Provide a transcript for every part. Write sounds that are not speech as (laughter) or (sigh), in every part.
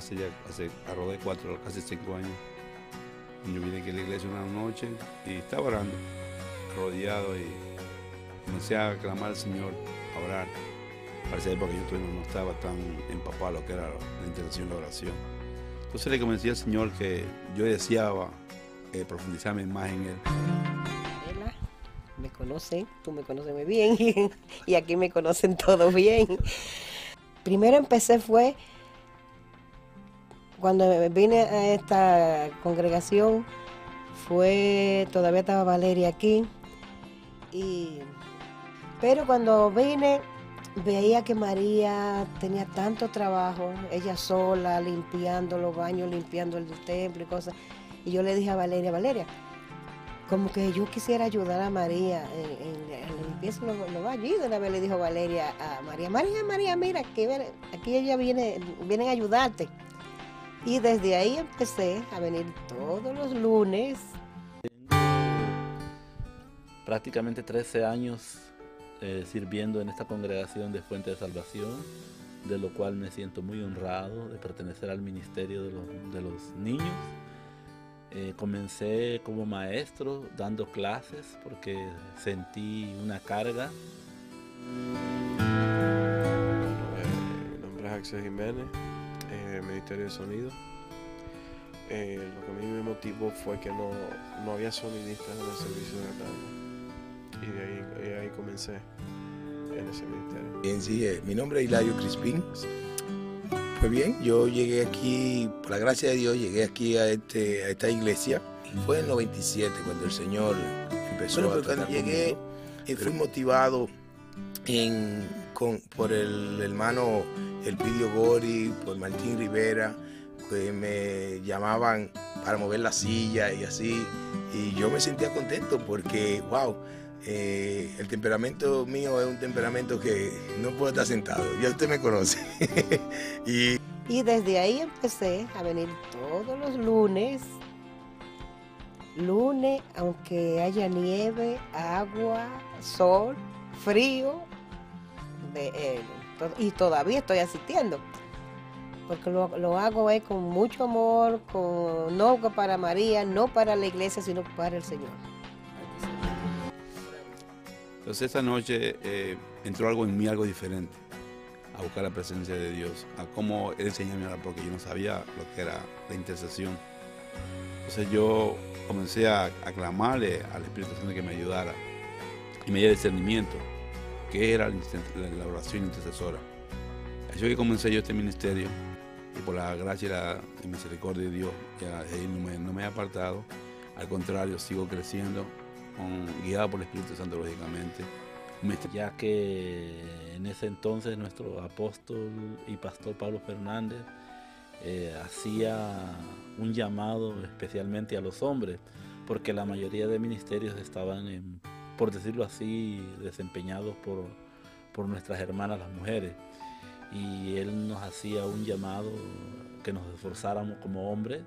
ser ya hace alrededor de cuatro, casi cinco años. Yo vine aquí a la iglesia una noche y estaba orando, rodeado y comencé a clamar al Señor, a orar. Parece porque yo no estaba tan empapado lo que era la intención de la oración. Entonces le comenté al Señor que yo deseaba eh, profundizarme más en Él. Me conocen, tú me conoces muy bien (laughs) y aquí me conocen todos bien. Primero empecé fue cuando vine a esta congregación, fue, todavía estaba Valeria aquí, y, pero cuando vine veía que María tenía tanto trabajo, ella sola, limpiando los baños, limpiando el templo y cosas. Y yo le dije a Valeria, Valeria, como que yo quisiera ayudar a María en, la limpieza baños. Y de una vez le dijo Valeria a María, María, María, mira, que aquí ella viene, viene a ayudarte. Y desde ahí empecé a venir todos los lunes. Prácticamente 13 años eh, sirviendo en esta congregación de Fuente de Salvación, de lo cual me siento muy honrado de pertenecer al ministerio de los, niños. Eh, comencé como maestro dando clases porque sentí una carga. Eh, mi nombre es Axel Jiménez, Ministerio de Sonido. lo que a mí me motivó fue que no, no había sonidistas en el servicio de la y de ahí, ahí comencé en ese ministerio. Bien, sí, eh, mi nombre es Hilario Crispín. Pues bien, yo llegué aquí, por la gracia de Dios, llegué aquí a, este, a esta iglesia. Fue en el 97 cuando el Señor empezó bueno, a pues cuando llegué y fui motivado en, con, por el hermano Elpidio Gori, por Martín Rivera, que me llamaban para mover la silla y así. Y yo me sentía contento porque, wow, eh, el temperamento mío es un temperamento que no puedo estar sentado, ya usted me conoce. (laughs) y, y desde ahí empecé a venir todos los lunes, lunes, aunque haya nieve, agua, sol, frío, eh, y todavía estoy asistiendo. Porque lo, lo, hago es con mucho amor, con, no para María, no para la iglesia, sino para el Señor. Entonces esta noche eh, entró algo en mí, algo diferente, a buscar la presencia de Dios, a cómo Él enseñarme a porque yo no sabía lo que era la intercesión. Entonces yo comencé a, clamarle al Espíritu Santo que me ayudara y me diera discernimiento, que era la, oración intercesora. Así que comencé yo este ministerio y por la gracia y la misericordia de Dios, ya no me, no me he apartado, al contrario, sigo creciendo guiado por el Espíritu Santo, lógicamente. Ya que en ese entonces nuestro apóstol y pastor Pablo Fernández eh, hacía un llamado especialmente a los hombres, porque la mayoría de ministerios estaban, por decirlo así, desempeñados por, por nuestras hermanas las mujeres. Y él nos hacía un llamado que nos esforzáramos como hombres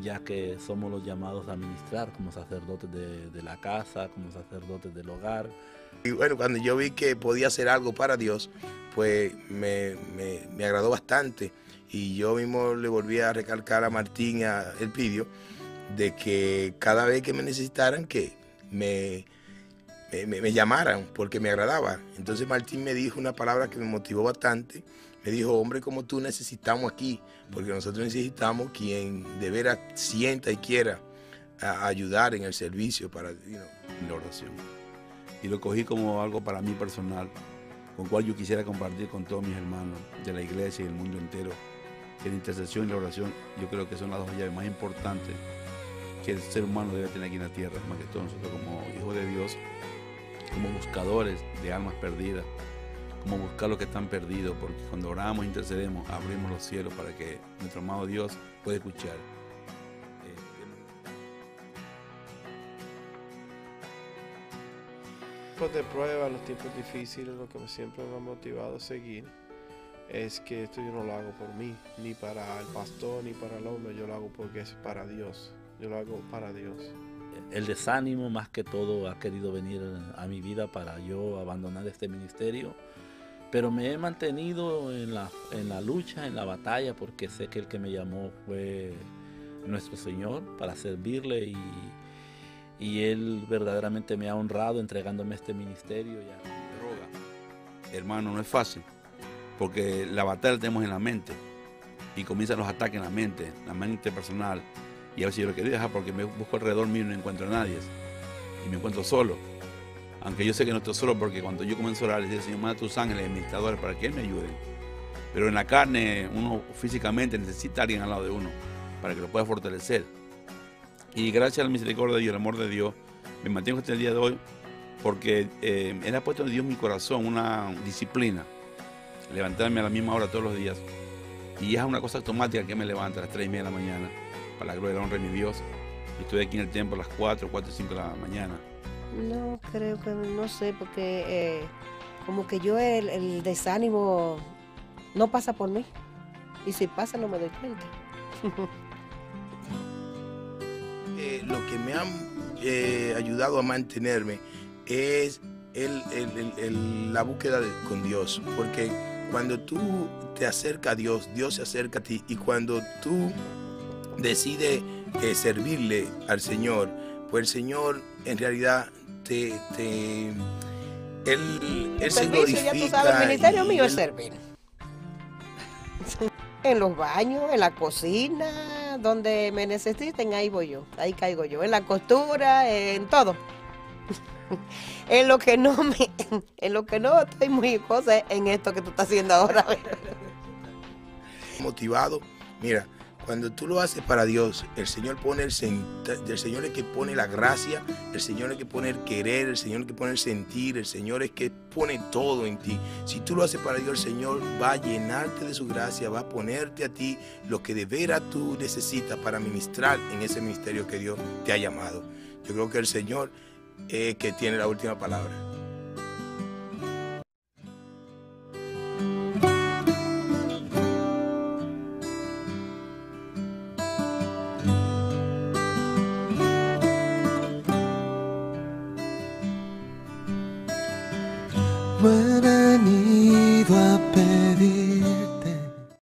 ya que somos los llamados a ministrar como sacerdotes de, la casa, como sacerdotes del hogar. Y bueno, cuando yo vi que podía hacer algo para Dios, pues me, agradó bastante. Y yo mismo le volví a recalcar a Martín, a Elpidio, de que cada vez que me necesitaran, que me, me, llamaran, porque me agradaba. Entonces Martín me dijo una palabra que me motivó bastante, me dijo, hombre como tú necesitamos aquí, porque nosotros necesitamos quien de veras sienta y quiera ayudar en el servicio para la oración. Y lo cogí como algo para mí personal, con cual yo quisiera compartir con todos mis hermanos de la iglesia y el mundo entero, que la intercesión y la oración yo creo que son las dos llaves más importantes que el ser humano debe tener aquí en la tierra, más que todo nosotros como hijos de Dios, como buscadores de almas perdidas como buscar lo que están perdidos, porque cuando oramos intercedemos, abrimos los cielos para que nuestro amado Dios pueda escuchar. Después de pruebas, los tiempos difíciles, lo que siempre me ha motivado a seguir es que esto yo no lo hago por mí, ni para el pastor, ni para el hombre, yo lo hago porque es para Dios, yo lo hago para Dios. El desánimo más que todo ha querido venir a mi vida para yo abandonar este ministerio pero me he mantenido en la, en la lucha, en la batalla, porque sé que el que me llamó fue nuestro Señor para servirle y, y Él verdaderamente me ha honrado entregándome este ministerio. Ya. Droga, hermano, no es fácil, porque la batalla la tenemos en la mente y comienzan los ataques en la mente, la mente personal. Y a veces yo lo quería dejar porque me busco alrededor mío y no encuentro a nadie. Y me encuentro solo. Aunque yo sé que no estoy solo porque cuando yo comienzo a orar, le digo, Señor, manda tus ángeles administradores para que Él me ayude. Pero en la carne, uno físicamente necesita a alguien al lado de uno para que lo pueda fortalecer. Y gracias a la misericordia y el amor de Dios, me mantengo hasta el día de hoy porque eh, Él ha puesto en Dios mi corazón una disciplina. Levantarme a la misma hora todos los días. Y es una cosa automática que me levanta a las 3 y media de la mañana para la gloria y la honra de mi Dios. Y estoy aquí en el templo a las 4, 4 y 5 de la mañana. No, creo que no sé, porque eh, como que yo el, el desánimo no pasa por mí. Y si pasa no me doy cuenta. (laughs) Eh, lo que me ha eh, ayudado a mantenerme es el- el- el- el- la búsqueda de- con Dios. Porque cuando tú te acercas a Dios, Dios se acerca a ti. Y cuando tú decides eh, servirle al Señor, pues el Señor en realidad te... te él, se ya tú sabes, el ministerio mío es servir. En los baños, en la cocina, donde me necesiten, ahí voy yo, ahí caigo yo. En la costura, en todo. (laughs) En lo que no me, en lo que no estoy muy cosa en esto que tú estás haciendo ahora. motivado. Mira, cuando tú lo haces para Dios, el Señor pone el, el Señor es que pone la gracia, el Señor es que pone el querer, el Señor es que pone el sentir, el Señor es que pone todo en ti. Si tú lo haces para Dios, el Señor va a llenarte de su gracia, va a ponerte a ti lo que de veras tú necesitas para ministrar en ese ministerio que Dios te ha llamado. Yo creo que el Señor es que tiene la última palabra.